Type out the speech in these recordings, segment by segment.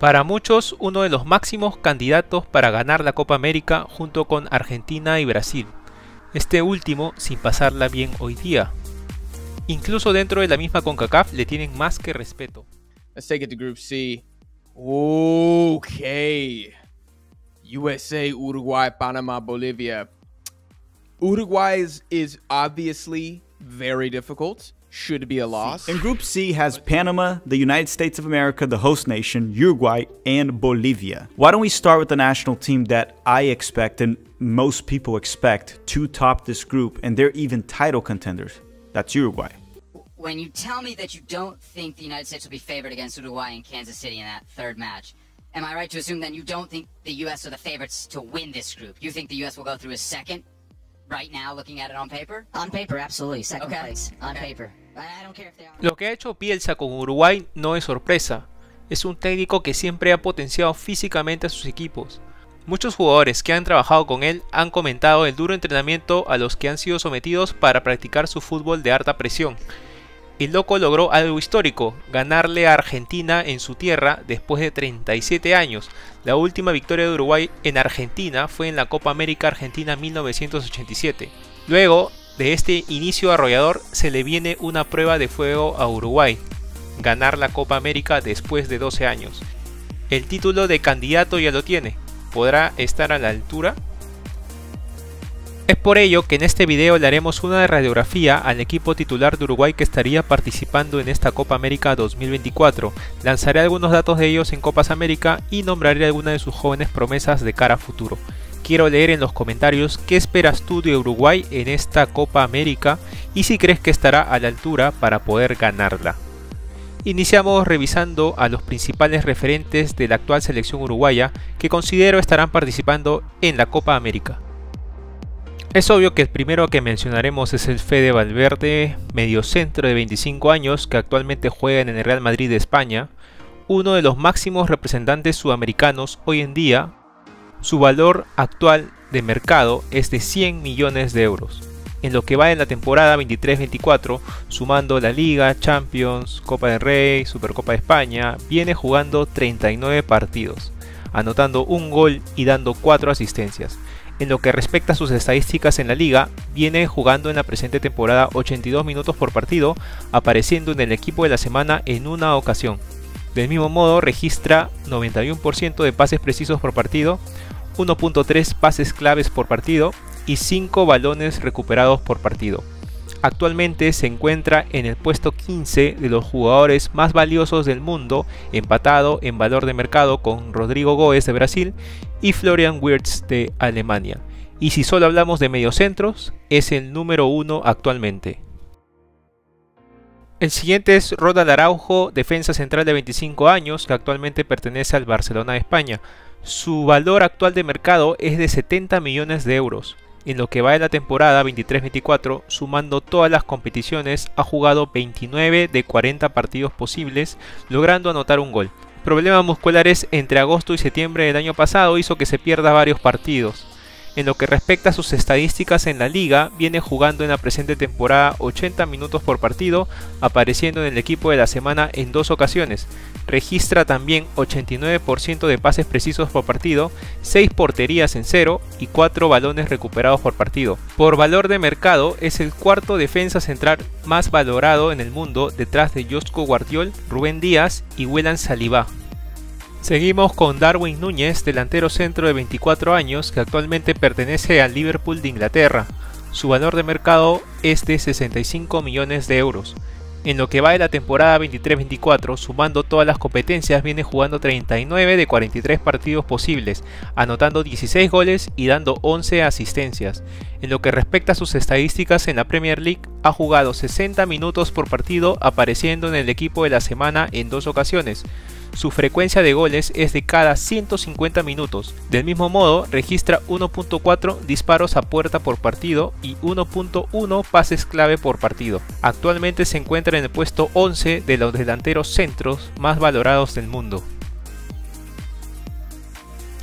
Para muchos, uno de los máximos candidatos para ganar la Copa América junto con Argentina y Brasil. Este último sin pasarla bien hoy día. Incluso dentro de la misma CONCACAF le tienen más que respeto. Let's take it to Group C. Okay. USA, Uruguay, Panama, Bolivia. Uruguay is, is obviously very difficult. Should be a loss. And Group C has Panama, the United States of America, the host nation, Uruguay, and Bolivia. Why don't we start with the national team that I expect and most people expect to top this group, and they're even title contenders? That's Uruguay. When you tell me that you don't think the United States will be favored against Uruguay and Kansas City in that third match, am I right to assume then you don't think the U.S. are the favorites to win this group? You think the U.S. will go through a second right now looking at it on paper? On paper, absolutely. Second okay. place. On okay. paper. Lo que ha hecho Bielsa con Uruguay no es sorpresa. Es un técnico que siempre ha potenciado físicamente a sus equipos. Muchos jugadores que han trabajado con él han comentado el duro entrenamiento a los que han sido sometidos para practicar su fútbol de alta presión. El loco logró algo histórico, ganarle a Argentina en su tierra después de 37 años. La última victoria de Uruguay en Argentina fue en la Copa América Argentina 1987. Luego, de este inicio arrollador se le viene una prueba de fuego a Uruguay, ganar la Copa América después de 12 años. El título de candidato ya lo tiene, ¿podrá estar a la altura? Es por ello que en este video le haremos una radiografía al equipo titular de Uruguay que estaría participando en esta Copa América 2024. Lanzaré algunos datos de ellos en Copas América y nombraré algunas de sus jóvenes promesas de cara a futuro quiero leer en los comentarios qué esperas tú de Uruguay en esta Copa América y si crees que estará a la altura para poder ganarla. Iniciamos revisando a los principales referentes de la actual selección uruguaya que considero estarán participando en la Copa América. Es obvio que el primero que mencionaremos es el Fede Valverde, mediocentro de 25 años que actualmente juega en el Real Madrid de España, uno de los máximos representantes sudamericanos hoy en día su valor actual de mercado es de 100 millones de euros. En lo que va en la temporada 23-24, sumando la Liga, Champions, Copa del Rey, Supercopa de España, viene jugando 39 partidos, anotando un gol y dando 4 asistencias. En lo que respecta a sus estadísticas en la liga, viene jugando en la presente temporada 82 minutos por partido, apareciendo en el equipo de la semana en una ocasión. Del mismo modo, registra 91% de pases precisos por partido, 1.3 pases claves por partido y 5 balones recuperados por partido. Actualmente se encuentra en el puesto 15 de los jugadores más valiosos del mundo, empatado en valor de mercado con Rodrigo Goes de Brasil y Florian Wirtz de Alemania. Y si solo hablamos de mediocentros, es el número 1 actualmente. El siguiente es Ronald Araujo, defensa central de 25 años, que actualmente pertenece al Barcelona de España. Su valor actual de mercado es de 70 millones de euros. En lo que va de la temporada 23-24, sumando todas las competiciones, ha jugado 29 de 40 partidos posibles, logrando anotar un gol. Problemas musculares entre agosto y septiembre del año pasado hizo que se pierda varios partidos. En lo que respecta a sus estadísticas en la liga, viene jugando en la presente temporada 80 minutos por partido, apareciendo en el equipo de la semana en dos ocasiones. Registra también 89% de pases precisos por partido, 6 porterías en cero y 4 balones recuperados por partido. Por valor de mercado, es el cuarto defensa central más valorado en el mundo detrás de Josco Guardiol, Rubén Díaz y Willan Saliba. Seguimos con Darwin Núñez, delantero centro de 24 años que actualmente pertenece al Liverpool de Inglaterra. Su valor de mercado es de 65 millones de euros. En lo que va de la temporada 23-24, sumando todas las competencias, viene jugando 39 de 43 partidos posibles, anotando 16 goles y dando 11 asistencias. En lo que respecta a sus estadísticas en la Premier League, ha jugado 60 minutos por partido, apareciendo en el equipo de la semana en dos ocasiones. Su frecuencia de goles es de cada 150 minutos. Del mismo modo, registra 1.4 disparos a puerta por partido y 1.1 pases clave por partido. Actualmente se encuentra en el puesto 11 de los delanteros centros más valorados del mundo.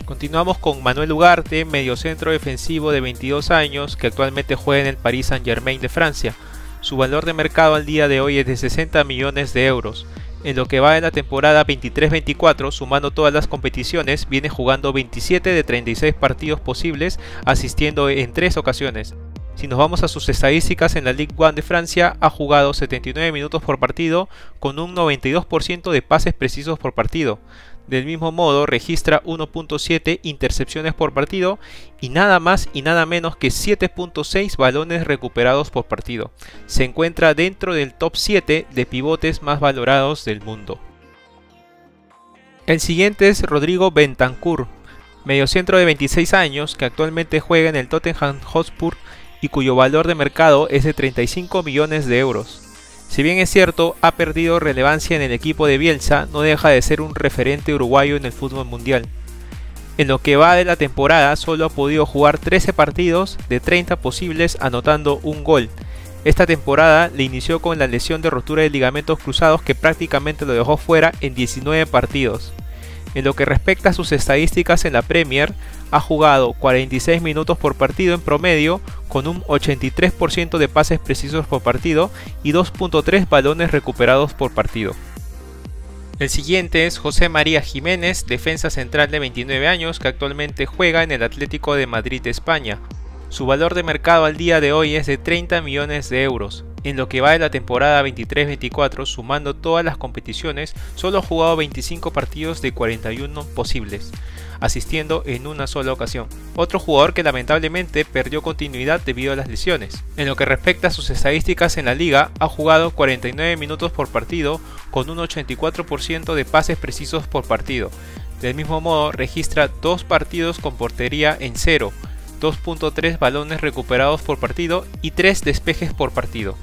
Continuamos con Manuel Ugarte, mediocentro defensivo de 22 años que actualmente juega en el Paris Saint Germain de Francia. Su valor de mercado al día de hoy es de 60 millones de euros. En lo que va de la temporada 23-24, sumando todas las competiciones, viene jugando 27 de 36 partidos posibles, asistiendo en 3 ocasiones. Si nos vamos a sus estadísticas en la Ligue 1 de Francia, ha jugado 79 minutos por partido con un 92% de pases precisos por partido. Del mismo modo, registra 1.7 intercepciones por partido y nada más y nada menos que 7.6 balones recuperados por partido. Se encuentra dentro del top 7 de pivotes más valorados del mundo. El siguiente es Rodrigo Bentancur, mediocentro de 26 años que actualmente juega en el Tottenham Hotspur y cuyo valor de mercado es de 35 millones de euros. Si bien es cierto, ha perdido relevancia en el equipo de Bielsa, no deja de ser un referente uruguayo en el fútbol mundial. En lo que va de la temporada, solo ha podido jugar 13 partidos de 30 posibles anotando un gol. Esta temporada le inició con la lesión de rotura de ligamentos cruzados que prácticamente lo dejó fuera en 19 partidos. En lo que respecta a sus estadísticas en la Premier, ha jugado 46 minutos por partido en promedio, con un 83% de pases precisos por partido y 2.3 balones recuperados por partido. El siguiente es José María Jiménez, defensa central de 29 años que actualmente juega en el Atlético de Madrid, España. Su valor de mercado al día de hoy es de 30 millones de euros. En lo que va de la temporada 23-24, sumando todas las competiciones, solo ha jugado 25 partidos de 41 posibles, asistiendo en una sola ocasión. Otro jugador que lamentablemente perdió continuidad debido a las lesiones. En lo que respecta a sus estadísticas en la liga, ha jugado 49 minutos por partido con un 84% de pases precisos por partido. Del mismo modo, registra dos partidos con portería en cero, 2.3 balones recuperados por partido y 3 despejes por partido.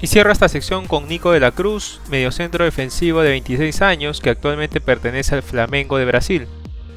Y cierro esta sección con Nico de la Cruz, mediocentro defensivo de 26 años que actualmente pertenece al Flamengo de Brasil.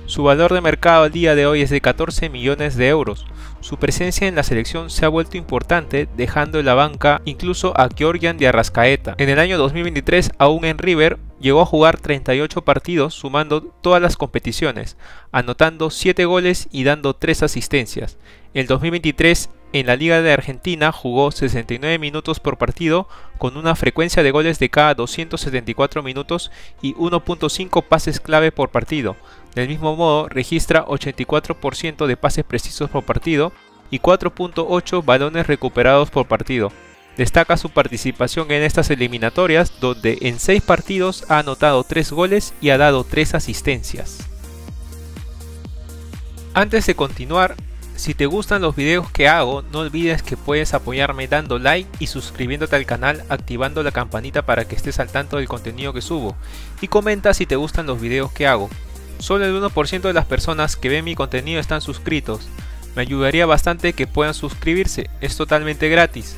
Su valor de mercado al día de hoy es de 14 millones de euros. Su presencia en la selección se ha vuelto importante, dejando en la banca incluso a Georgian de Arrascaeta. En el año 2023, aún en River, llegó a jugar 38 partidos, sumando todas las competiciones, anotando 7 goles y dando 3 asistencias. En 2023, en la Liga de Argentina jugó 69 minutos por partido con una frecuencia de goles de cada 274 minutos y 1.5 pases clave por partido. Del mismo modo, registra 84% de pases precisos por partido y 4.8 balones recuperados por partido. Destaca su participación en estas eliminatorias, donde en 6 partidos ha anotado 3 goles y ha dado 3 asistencias. Antes de continuar, si te gustan los videos que hago, no olvides que puedes apoyarme dando like y suscribiéndote al canal activando la campanita para que estés al tanto del contenido que subo. Y comenta si te gustan los videos que hago. Solo el 1% de las personas que ven mi contenido están suscritos. Me ayudaría bastante que puedan suscribirse, es totalmente gratis.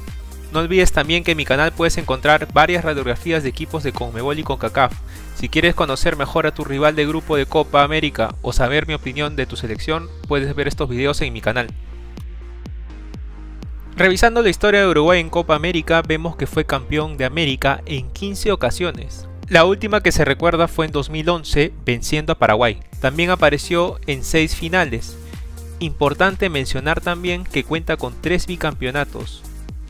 No olvides también que en mi canal puedes encontrar varias radiografías de equipos de Conmebol y CONCACAF. Si quieres conocer mejor a tu rival de grupo de Copa América o saber mi opinión de tu selección, puedes ver estos videos en mi canal. Revisando la historia de Uruguay en Copa América, vemos que fue campeón de América en 15 ocasiones. La última que se recuerda fue en 2011, venciendo a Paraguay. También apareció en 6 finales. Importante mencionar también que cuenta con 3 bicampeonatos,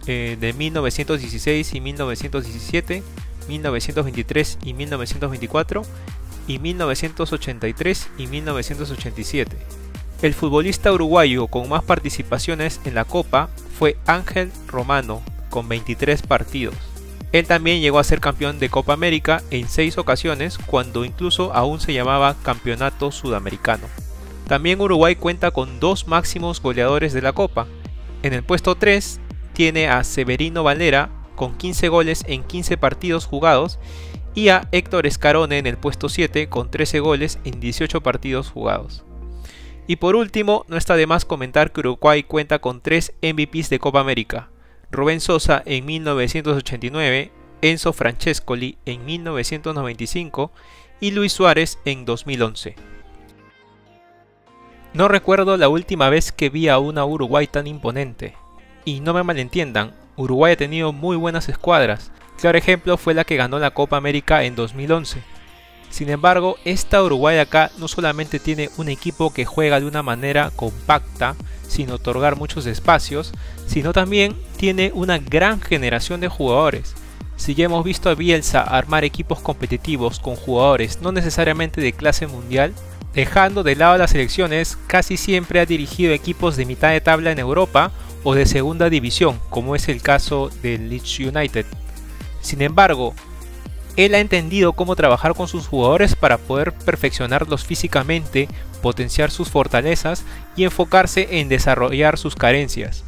eh, de 1916 y 1917, 1923 y 1924 y 1983 y 1987. El futbolista uruguayo con más participaciones en la Copa fue Ángel Romano, con 23 partidos. Él también llegó a ser campeón de Copa América en 6 ocasiones, cuando incluso aún se llamaba Campeonato Sudamericano. También Uruguay cuenta con dos máximos goleadores de la Copa. En el puesto 3 tiene a Severino Valera con 15 goles en 15 partidos jugados y a Héctor Escarone en el puesto 7 con 13 goles en 18 partidos jugados. Y por último, no está de más comentar que Uruguay cuenta con 3 MVPs de Copa América. Rubén Sosa en 1989, Enzo Francescoli en 1995 y Luis Suárez en 2011. No recuerdo la última vez que vi a una Uruguay tan imponente, y no me malentiendan, Uruguay ha tenido muy buenas escuadras. Claro ejemplo fue la que ganó la Copa América en 2011. Sin embargo, esta Uruguay acá no solamente tiene un equipo que juega de una manera compacta, sin otorgar muchos espacios, sino también tiene una gran generación de jugadores. Si ya hemos visto a Bielsa armar equipos competitivos con jugadores no necesariamente de clase mundial, dejando de lado las selecciones, casi siempre ha dirigido equipos de mitad de tabla en Europa o de segunda división, como es el caso del Leeds United. Sin embargo, él ha entendido cómo trabajar con sus jugadores para poder perfeccionarlos físicamente, potenciar sus fortalezas y enfocarse en desarrollar sus carencias.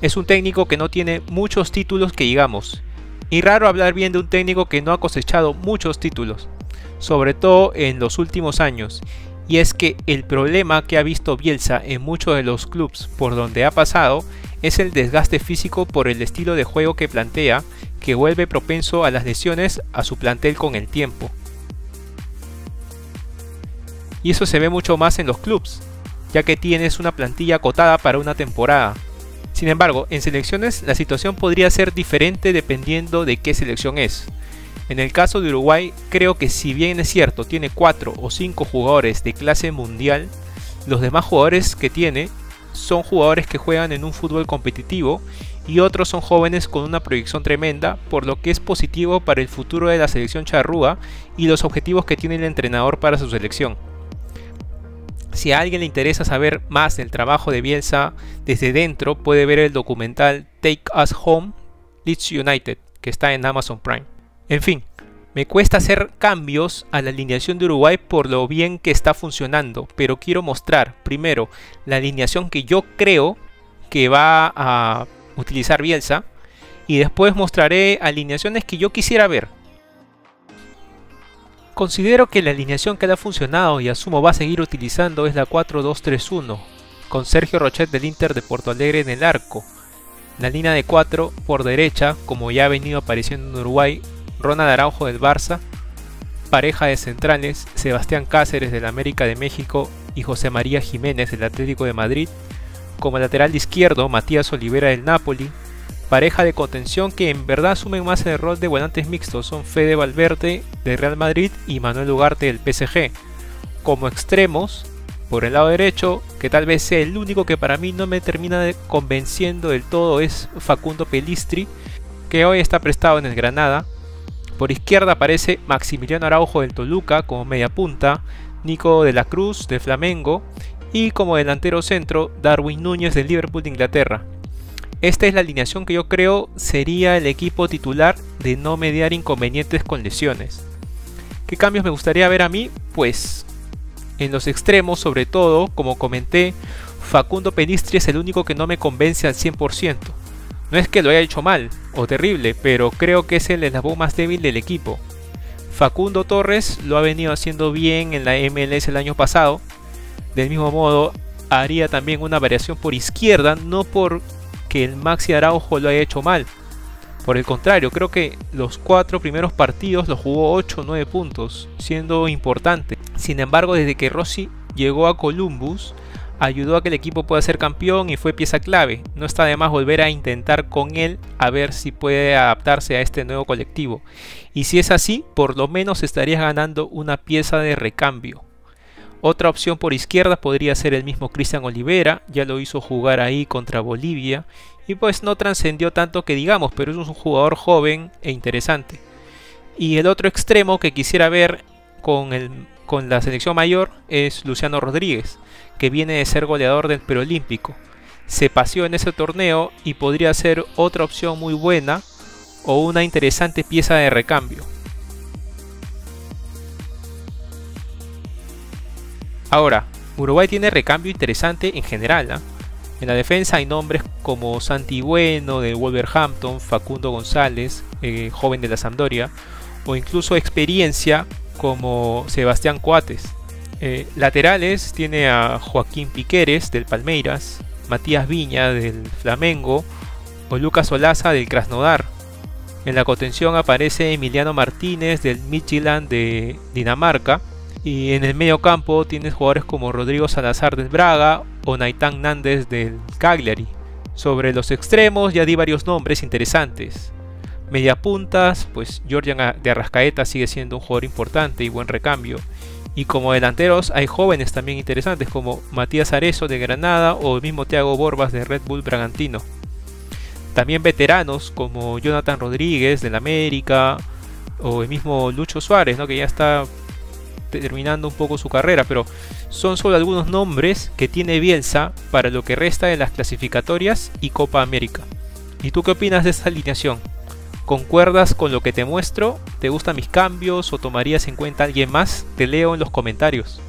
Es un técnico que no tiene muchos títulos que digamos, y raro hablar bien de un técnico que no ha cosechado muchos títulos, sobre todo en los últimos años, y es que el problema que ha visto Bielsa en muchos de los clubes por donde ha pasado es el desgaste físico por el estilo de juego que plantea que vuelve propenso a las lesiones a su plantel con el tiempo. Y eso se ve mucho más en los clubes, ya que tienes una plantilla acotada para una temporada. Sin embargo, en selecciones la situación podría ser diferente dependiendo de qué selección es. En el caso de Uruguay, creo que si bien es cierto, tiene 4 o 5 jugadores de clase mundial, los demás jugadores que tiene son jugadores que juegan en un fútbol competitivo y otros son jóvenes con una proyección tremenda, por lo que es positivo para el futuro de la selección charrúa y los objetivos que tiene el entrenador para su selección. Si a alguien le interesa saber más del trabajo de Bielsa desde dentro, puede ver el documental Take Us Home, Leeds United, que está en Amazon Prime. En fin, me cuesta hacer cambios a la alineación de Uruguay por lo bien que está funcionando, pero quiero mostrar primero la alineación que yo creo que va a utilizar Bielsa y después mostraré alineaciones que yo quisiera ver. Considero que la alineación que ha funcionado y asumo va a seguir utilizando es la 4-2-3-1, con Sergio Rochet del Inter de Porto Alegre en el arco. La línea de 4 por derecha, como ya ha venido apareciendo en Uruguay, Ronald Araujo del Barça, pareja de centrales Sebastián Cáceres del América de México y José María Jiménez del Atlético de Madrid, como lateral de izquierdo Matías Olivera del Napoli, pareja de contención que en verdad asumen más el rol de volantes mixtos son Fede Valverde del Real Madrid y Manuel Ugarte del PSG. Como extremos, por el lado derecho, que tal vez sea el único que para mí no me termina de convenciendo del todo es Facundo Pelistri, que hoy está prestado en el Granada. Por izquierda aparece Maximiliano Araujo del Toluca como media punta, Nico de la Cruz del Flamengo y como delantero centro Darwin Núñez del Liverpool de Inglaterra. Esta es la alineación que yo creo sería el equipo titular de no mediar inconvenientes con lesiones. ¿Qué cambios me gustaría ver a mí? Pues en los extremos sobre todo, como comenté, Facundo Penistri es el único que no me convence al 100%. No es que lo haya hecho mal o terrible, pero creo que es el eslabón más débil del equipo. Facundo Torres lo ha venido haciendo bien en la MLS el año pasado, del mismo modo, haría también una variación por izquierda, no por que el Maxi Araujo lo haya hecho mal. Por el contrario, creo que los cuatro primeros partidos los jugó 8 o 9 puntos, siendo importante. Sin embargo, desde que Rossi llegó a Columbus, ayudó a que el equipo pueda ser campeón y fue pieza clave. No está de más volver a intentar con él a ver si puede adaptarse a este nuevo colectivo. Y si es así, por lo menos estarías ganando una pieza de recambio. Otra opción por izquierda podría ser el mismo Cristian Olivera, ya lo hizo jugar ahí contra Bolivia y pues no trascendió tanto que digamos, pero es un jugador joven e interesante. Y el otro extremo que quisiera ver con, el, con la selección mayor es Luciano Rodríguez, que viene de ser goleador del preolímpico. Se paseó en ese torneo y podría ser otra opción muy buena o una interesante pieza de recambio. Ahora, Uruguay tiene recambio interesante en general. ¿ah? En la defensa hay nombres como Santi Bueno del Wolverhampton, Facundo González, eh, joven de la Sampdoria, o incluso experiencia como Sebastián Coates. Eh, laterales tiene a Joaquín Piqueres del Palmeiras, Matías Viña del Flamengo o Lucas Olaza del Krasnodar. En la contención aparece Emiliano Martínez del Midtjylland de Dinamarca y en el medio campo tienes jugadores como Rodrigo Salazar del Braga o Naitán Nández del Cagliari. Sobre los extremos ya di varios nombres interesantes. Media puntas, pues Georgian de Arrascaeta sigue siendo un jugador importante y buen recambio. Y como delanteros hay jóvenes también interesantes como Matías Arezo de Granada o el mismo Thiago Borbas de Red Bull Bragantino. También veteranos como Jonathan Rodríguez del América o el mismo Lucho Suárez, ¿no? que ya está terminando un poco su carrera, pero son solo algunos nombres que tiene Bielsa para lo que resta de las clasificatorias y Copa América. ¿Y tú qué opinas de esta alineación? ¿Concuerdas con lo que te muestro? ¿Te gustan mis cambios o tomarías en cuenta a alguien más? Te leo en los comentarios.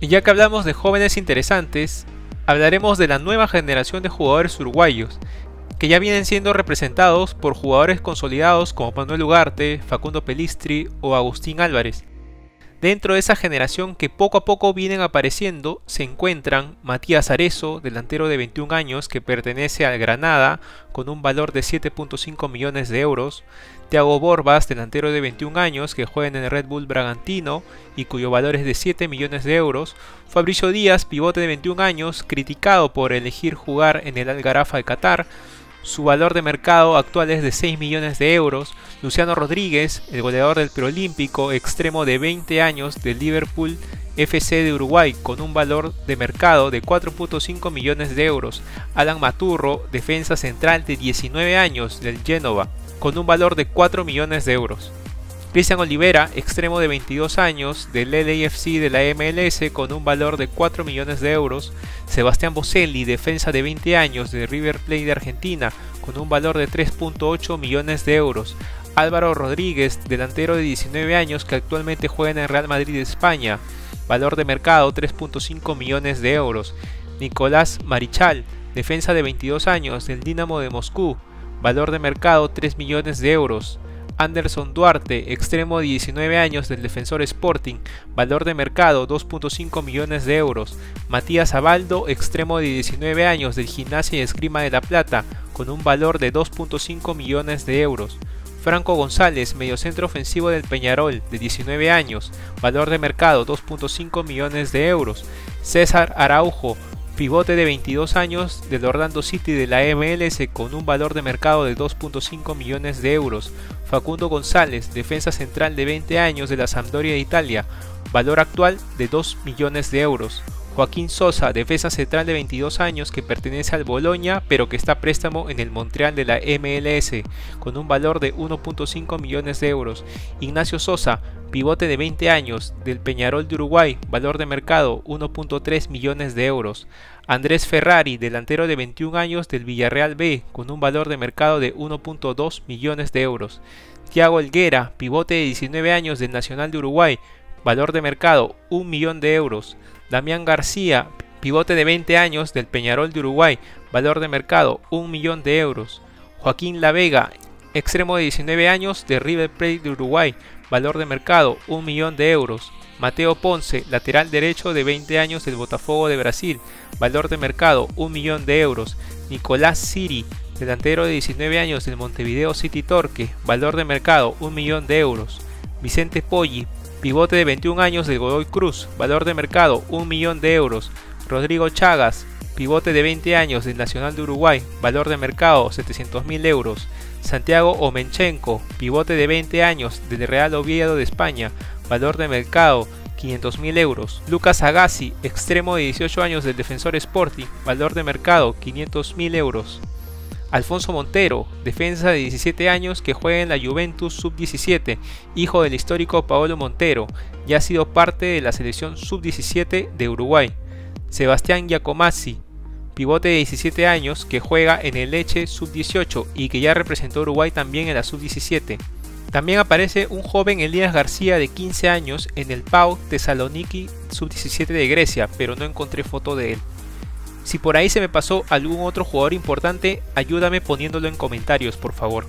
Y ya que hablamos de jóvenes interesantes, hablaremos de la nueva generación de jugadores uruguayos, que ya vienen siendo representados por jugadores consolidados como Manuel Ugarte, Facundo Pelistri o Agustín Álvarez. Dentro de esa generación que poco a poco vienen apareciendo se encuentran Matías Arezo, delantero de 21 años que pertenece al Granada con un valor de 7.5 millones de euros, Thiago Borbas, delantero de 21 años que juega en el Red Bull Bragantino y cuyo valor es de 7 millones de euros, Fabricio Díaz, pivote de 21 años, criticado por elegir jugar en el Algarafa de Qatar, su valor de mercado actual es de 6 millones de euros. Luciano Rodríguez, el goleador del preolímpico, extremo de 20 años del Liverpool FC de Uruguay, con un valor de mercado de 4.5 millones de euros. Alan Maturro, defensa central de 19 años del Genova, con un valor de 4 millones de euros. Cristian Olivera, extremo de 22 años del LAFC de la MLS con un valor de 4 millones de euros. Sebastián Boselli, defensa de 20 años de River Plate de Argentina con un valor de 3.8 millones de euros. Álvaro Rodríguez, delantero de 19 años que actualmente juega en el Real Madrid de España, valor de mercado 3.5 millones de euros. Nicolás Marichal, defensa de 22 años del Dinamo de Moscú, valor de mercado 3 millones de euros. Anderson Duarte, extremo de 19 años del Defensor Sporting, valor de mercado 2.5 millones de euros. Matías Abaldo, extremo de 19 años del Gimnasia y Esgrima de La Plata, con un valor de 2.5 millones de euros. Franco González, mediocentro ofensivo del Peñarol, de 19 años, valor de mercado 2.5 millones de euros. César Araujo, pivote de 22 años del Orlando City de la MLS con un valor de mercado de 2.5 millones de euros. Facundo González, defensa central de 20 años de la Sampdoria de Italia, valor actual de 2 millones de euros. Joaquín Sosa, defensa central de 22 años que pertenece al Boloña pero que está préstamo en el Montreal de la MLS con un valor de 1.5 millones de euros. Ignacio Sosa, pivote de 20 años del Peñarol de Uruguay, valor de mercado 1.3 millones de euros. Andrés Ferrari, delantero de 21 años del Villarreal B, con un valor de mercado de 1.2 millones de euros. Thiago Elguera, pivote de 19 años del Nacional de Uruguay, valor de mercado 1 millón de euros. Damián García, pivote de 20 años del Peñarol de Uruguay, valor de mercado 1 millón de euros. Joaquín La Vega, extremo de 19 años de River Plate de Uruguay, valor de mercado 1 millón de euros. Mateo Ponce, lateral derecho de 20 años del Botafogo de Brasil, valor de mercado 1 millón de euros. Nicolás Siri, delantero de 19 años del Montevideo City Torque, valor de mercado 1 millón de euros. Vicente Poggi, Pivote de 21 años de Godoy Cruz, valor de mercado 1 millón de euros. Rodrigo Chagas, pivote de 20 años del Nacional de Uruguay, valor de mercado 700 mil euros. Santiago Omenchenko, pivote de 20 años del Real Oviedo de España, valor de mercado 500 mil euros. Lucas Agassi, extremo de 18 años del Defensor Sporting, valor de mercado 500 mil euros. Alfonso Montero, defensa de 17 años que juega en la Juventus Sub-17, hijo del histórico Paolo Montero, ya ha sido parte de la selección Sub-17 de Uruguay. Sebastián Giacomazzi, pivote de 17 años que juega en el Leche Sub-18 y que ya representó a Uruguay también en la Sub-17. También aparece un joven Elías García de 15 años en el Pau Thessaloniki Sub-17 de Grecia, pero no encontré foto de él. Si por ahí se me pasó algún otro jugador importante, ayúdame poniéndolo en comentarios, por favor.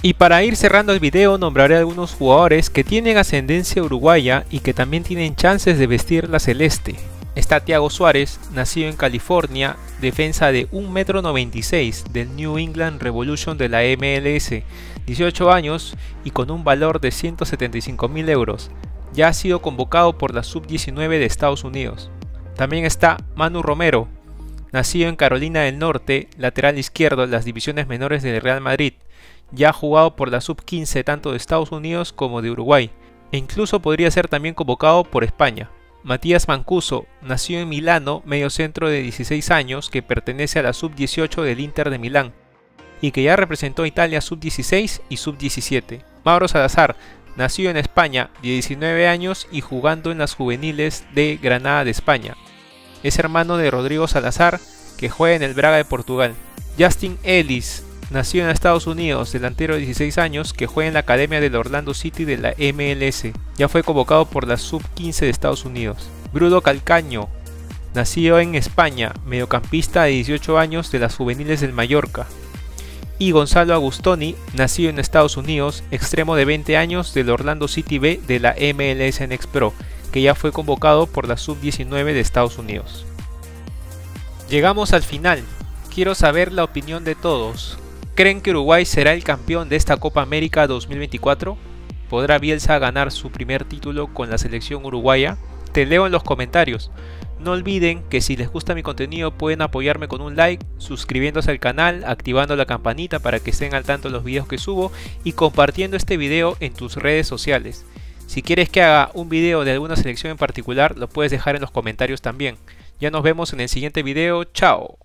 Y para ir cerrando el video nombraré algunos jugadores que tienen ascendencia uruguaya y que también tienen chances de vestir la celeste. Está Thiago Suárez, nacido en California, defensa de 1,96m del New England Revolution de la MLS, 18 años y con un valor de 175 mil euros. Ya ha sido convocado por la Sub-19 de Estados Unidos. También está Manu Romero, nacido en Carolina del Norte, lateral izquierdo en las divisiones menores del Real Madrid. Ya ha jugado por la sub-15 tanto de Estados Unidos como de Uruguay, e incluso podría ser también convocado por España. Matías Mancuso nació en Milano, medio centro de 16 años que pertenece a la sub-18 del Inter de Milán y que ya representó a Italia sub-16 y sub-17. Mauro Salazar nació en España, de 19 años y jugando en las juveniles de Granada de España. Es hermano de Rodrigo Salazar, que juega en el Braga de Portugal. Justin Ellis nació en Estados Unidos, delantero de 16 años, que juega en la Academia del Orlando City de la MLS. Ya fue convocado por la Sub-15 de Estados Unidos. Bruno Calcaño nació en España, mediocampista de 18 años de las juveniles del Mallorca y Gonzalo Agustoni, nacido en Estados Unidos, extremo de 20 años del Orlando City B de la MLS Next Pro, ya fue convocado por la Sub-19 de Estados Unidos. Llegamos al final. Quiero saber la opinión de todos. ¿Creen que Uruguay será el campeón de esta Copa América 2024? ¿Podrá Bielsa ganar su primer título con la selección uruguaya? Te leo en los comentarios. No olviden que si les gusta mi contenido pueden apoyarme con un like, suscribiéndose al canal, activando la campanita para que estén al tanto de los videos que subo y compartiendo este video en tus redes sociales. Si quieres que haga un video de alguna selección en particular, lo puedes dejar en los comentarios también. Ya nos vemos en el siguiente video, chao.